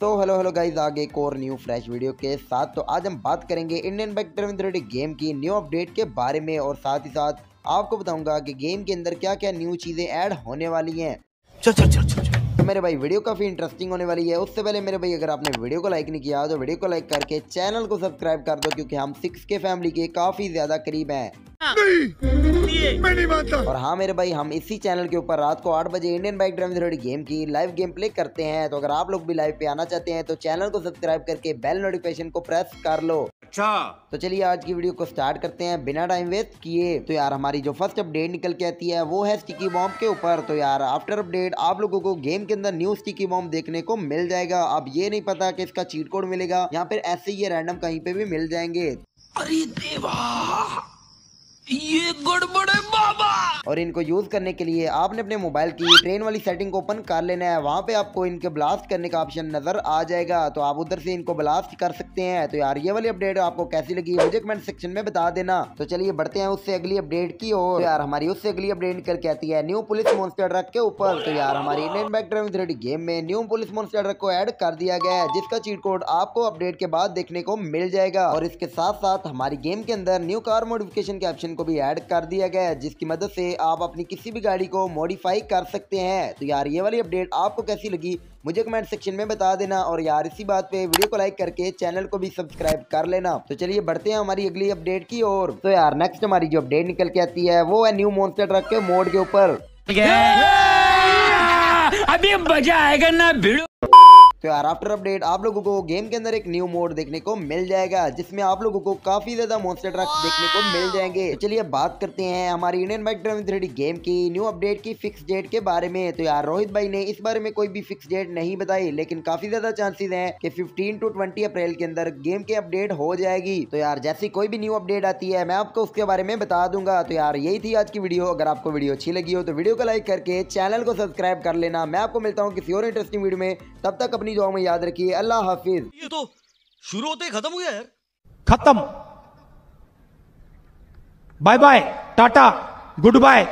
तो hello hello guys आगे एक और न्यू फ्रेश वीडियो के साथ। तो आज हम बात करेंगे इंडियन बैक रेडी गेम की न्यू अपडेट के बारे में और साथ ही साथ आपको बताऊँगा कि गेम के अंदर क्या क्या न्यू चीज़ें ऐड होने वाली हैं। चल चल चल चल चल। तो मेरे भाई वीडियो काफ़ी इंटरेस्टिंग होने वाली है। उससे पहले मेरे भाई अगर आपने वीडियो को लाइक नहीं किया तो वीडियो को लाइक करके चैनल को सब्सक्राइब कर दो क्योंकि हम सिक्स के फैमिली के काफ़ी ज़्यादा करीब हैं। मैं नहीं मानता। और हाँ मेरे भाई हम इसी चैनल के ऊपर रात को आठ बजे इंडियन बाइक ड्राइविंग गेम की लाइव गेम प्ले करते हैं। तो अगर आप लोग भी लाइव पे आना चाहते हैं तो चैनल को सब्सक्राइब करके बेल नोटिफिकेशन को प्रेस कर लो। अच्छा। तो चलिए आज की वीडियो को स्टार्ट करते हैं बिना टाइम वेस्ट किए। तो यार हमारी जो फ़र्स्ट अपडेट निकल के आती है वो है स्टिकी बॉम्ब के ऊपर। तो यार आफ्टर अपडेट आप लोगों को गेम के अंदर न्यू स्टिकी बॉम्ब देखने को मिल जाएगा। अब ये नहीं पता कि इसका चीट कोड मिलेगा यहाँ पे ऐसे ही रैंडम कहीं पे भी मिल जाएँगे। अरे देवा! ये गड़बड़ है और इनको यूज़ करने के लिए आपने अपने मोबाइल की ट्रेन वाली सेटिंग को ओपन कर लेना है। वहाँ पे आपको इनके ब्लास्ट करने का ऑप्शन नज़र आ जाएगा। तो आप उधर से इनको ब्लास्ट कर सकते हैं। तो यार, ये वाली अपडेट आपको कैसी लगी, मुझे कमेंट सेक्शन में बता देना। तो चलिए बढ़ते हैं उससे अगली अपडेट की और तो यार, हमारी उससे अगली अपडेट निकल के आती है न्यू पुलिस मोन्स्टर ट्रक के ऊपर। तो यार, हमारी इंडियन बैक ड्राइविंग गेम में न्यू पुलिस मोन्स्टर ट्रक को ऐड कर दिया गया है, जिसका चीट कोड आपको अपडेट के बाद देखने को मिल जाएगा। और इसके साथ साथ हमारी गेम के अंदर न्यू कार मोडिफिकेशन के ऑप्शन को भी ऐड कर दिया गया है, जिसकी मदद से आप अपनी किसी भी गाड़ी को मॉडिफाई कर सकते हैं। तो यार, ये वाली अपडेट आपको कैसी लगी, मुझे कमेंट सेक्शन में बता देना। और यार, इसी बात पे वीडियो को लाइक करके चैनल को भी सब्सक्राइब कर लेना। तो चलिए, बढ़ते हैं हमारी अगली अपडेट की ओर। तो यार नेक्स्ट हमारी जो अपडेट निकल के आती है, वो है न्यू मोन्स्टर ट्रक के मोड के ऊपर। अभी मज़ा आएगा ना, भिड़ो। तो यार आफ्टर अपडेट आप लोगों को गेम के अंदर एक न्यू मोड देखने को मिल जाएगा जिसमें आप लोगों को काफ़ी ज़्यादा मोन्स्टर ट्रक देखने को मिल जाएँगे। तो चलिए बात करते हैं हमारी Indian bike driving three game की न्यू अपडेट की फिक्स डेट के बारे में। तो यार रोहित भाई ने इस बारे में कोई भी फिक्स डेट नहीं बताई लेकिन काफ़ी ज़्यादा चांसेस है की फिफ्टीन टू 20 अप्रैल के अंदर गेम की अपडेट हो जाएगी। तो यार जैसी कोई भी न्यू अपडेट आती है मैं आपको उसके बारे में बता दूँगा। तो यार यही थी आज की वीडियो अगर आपको वीडियो अच्छी लगी हो तो वीडियो को लाइक करके चैनल को सब्सक्राइब कर लेना। मैं आपको मिलता हूँ किसी और इंटरेस्टिंग वीडियो में। तब तक अपनी दुआ में याद रखिए। अल्लाह हाफिज। ये तो शुरू होते ही खत्म हो गया यार। खत्म। Bye bye tata goodbye.